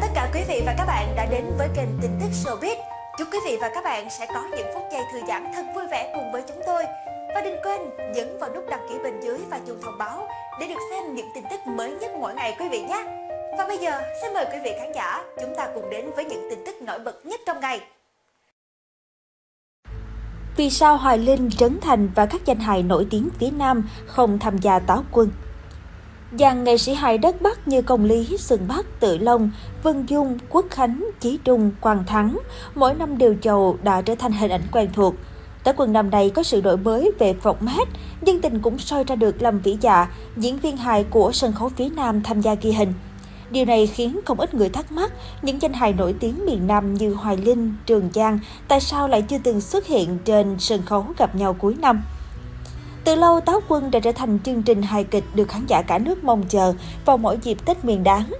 tất cả quý vị và các bạn đã đến với kênh tin tức showbiz. Chúc quý vị và các bạn sẽ có những phút giây thư giãn thật vui vẻ cùng với chúng tôi. Và đừng quên nhấn vào nút đăng ký bên dưới và chuông thông báo để được xem những tin tức mới nhất mỗi ngày quý vị nhé. Và bây giờ, xin mời quý vị khán giả, chúng ta cùng đến với những tin tức nổi bật nhất trong ngày. Vì sao Hoài Linh, Trấn Thành và các danh hài nổi tiếng phía Nam không tham gia táo quân? Dàn nghệ sĩ hài đất Bắc như Công Lý, Sừng Bắc, Tự Long, Vân Dung, Quốc Khánh, Chí Trung, Quang Thắng, mỗi năm đều chầu đã trở thành hình ảnh quen thuộc. Tới quần năm này có sự đổi mới về format, nhưng tình cũng soi ra được Lâm Vĩ Dạ, diễn viên hài của sân khấu phía Nam tham gia ghi hình. Điều này khiến không ít người thắc mắc những danh hài nổi tiếng miền Nam như Hoài Linh, Trường Giang tại sao lại chưa từng xuất hiện trên sân khấu gặp nhau cuối năm. Từ lâu, Táo Quân đã trở thành chương trình hài kịch được khán giả cả nước mong chờ vào mỗi dịp Tết miền đáng.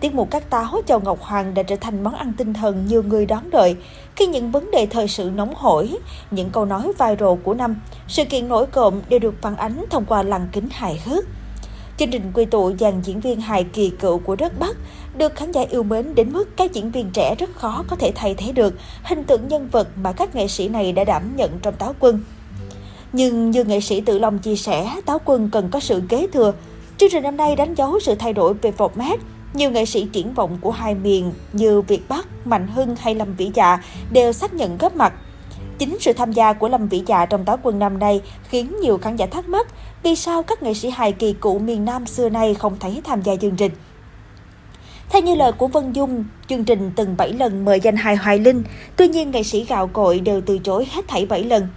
Tiết mục các táo Châu Ngọc Hoàng đã trở thành món ăn tinh thần nhiều người đón đợi khi những vấn đề thời sự nóng hổi, những câu nói viral của năm, sự kiện nổi cộm đều được phản ánh thông qua lăng kính hài hước. Chương trình quy tụ dàn diễn viên hài kỳ cựu của đất Bắc được khán giả yêu mến đến mức các diễn viên trẻ rất khó có thể thay thế được hình tượng nhân vật mà các nghệ sĩ này đã đảm nhận trong táo quân. Nhưng như nghệ sĩ Tự Long chia sẻ, Táo Quân cần có sự kế thừa. Chương trình năm nay đánh dấu sự thay đổi về format. Nhiều nghệ sĩ triển vọng của hai miền như Việt Bắc, Mạnh Hưng hay Lâm Vĩ Dạ đều xác nhận góp mặt. Chính sự tham gia của Lâm Vĩ Dạ trong Táo Quân năm nay khiến nhiều khán giả thắc mắc vì sao các nghệ sĩ hài kỳ cũ miền Nam xưa nay không thấy tham gia chương trình. Theo như lời của Vân Dung, chương trình từng 7 lần mời danh hài Hoài Linh, tuy nhiên nghệ sĩ gạo cội đều từ chối hết thảy 7 lần.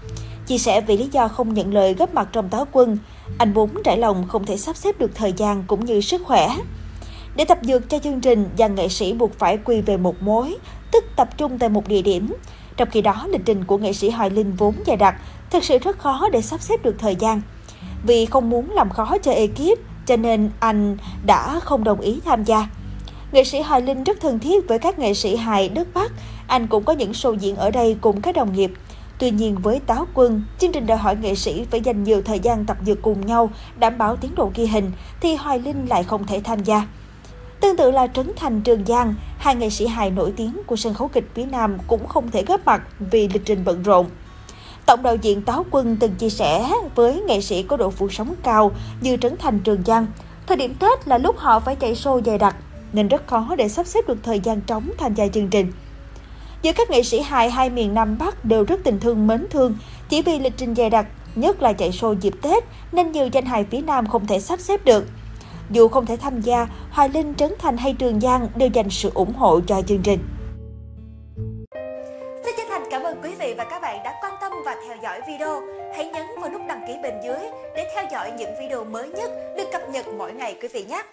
Chia sẻ vì lý do không nhận lời góp mặt trong táo quân, anh vốn trải lòng không thể sắp xếp được thời gian cũng như sức khỏe. Để tập dược cho chương trình, dàn nghệ sĩ buộc phải quy về một mối, tức tập trung tại một địa điểm. Trong khi đó, lịch trình của nghệ sĩ Hoài Linh vốn dài đặc, thực sự rất khó để sắp xếp được thời gian. Vì không muốn làm khó cho ekip, cho nên anh đã không đồng ý tham gia. Nghệ sĩ Hoài Linh rất thân thiết với các nghệ sĩ hài đất Bắc. Anh cũng có những show diễn ở đây cùng các đồng nghiệp. Tuy nhiên với Táo Quân, chương trình đòi hỏi nghệ sĩ phải dành nhiều thời gian tập dượt cùng nhau, đảm bảo tiến độ ghi hình, thì Hoài Linh lại không thể tham gia. Tương tự là Trấn Thành Trường Giang, hai nghệ sĩ hài nổi tiếng của sân khấu kịch phía Nam cũng không thể góp mặt vì lịch trình bận rộn. Tổng đạo diễn Táo Quân từng chia sẻ với nghệ sĩ có độ phủ sóng cao như Trấn Thành Trường Giang, thời điểm Tết là lúc họ phải chạy show dày đặc, nên rất khó để sắp xếp được thời gian trống tham gia chương trình. Giữa các nghệ sĩ hài hai miền Nam Bắc đều rất tình thương mến thương, chỉ vì lịch trình dày đặc, nhất là chạy show dịp Tết, nên nhiều danh hài phía Nam không thể sắp xếp được. Dù không thể tham gia, Hoài Linh, Trấn Thành hay Trường Giang đều dành sự ủng hộ cho chương trình. Xin chân thành cảm ơn quý vị và các bạn đã quan tâm và theo dõi video. Hãy nhấn vào nút đăng ký bên dưới để theo dõi những video mới nhất được cập nhật mỗi ngày quý vị nhé.